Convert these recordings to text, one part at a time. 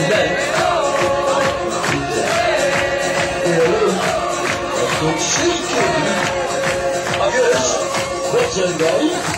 Thank you.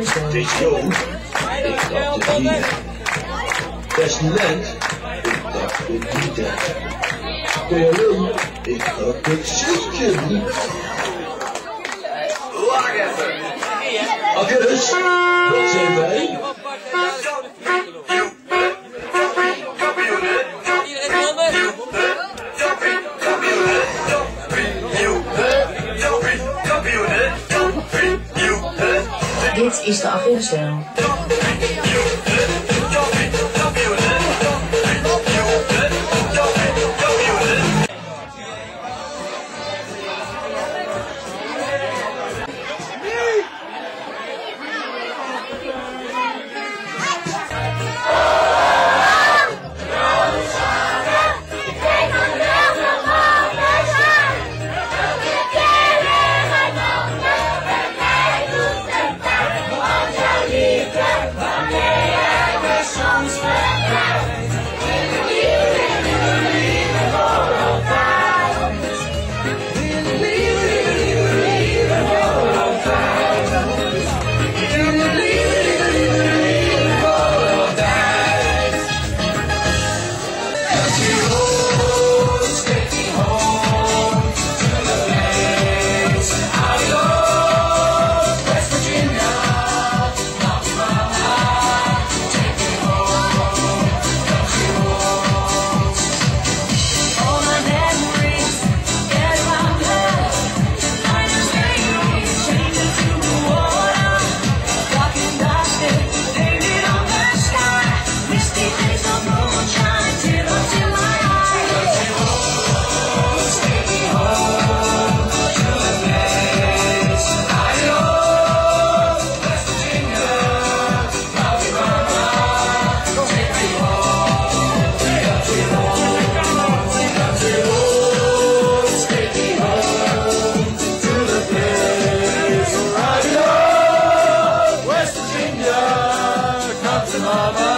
is Jo. Ik dacht. Testament. Ik dacht het niet. PLM. Ik dacht het zeker niet. Wacht even. Akkers. Dat zijn wij. Is de Afghanistan. Mama.